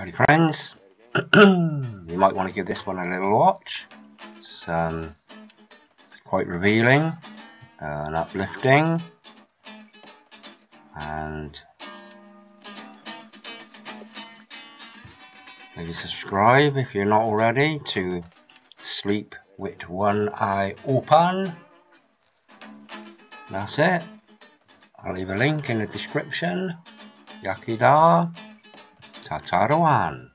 Howdy friends, you might want to give this one a little watch. It's, um, quite revealing uh, and uplifting and maybe subscribe if you're not already to Sleep with One Eye Open. That's it. I'll leave a link in the description. Yakida. Tataruan.